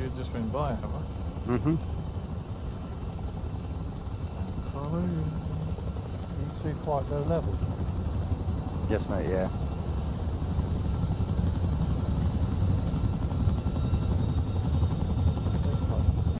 You've just been by, have I? Mm-hmm. Follow you. You see quite low levels. Yes, mate, yeah.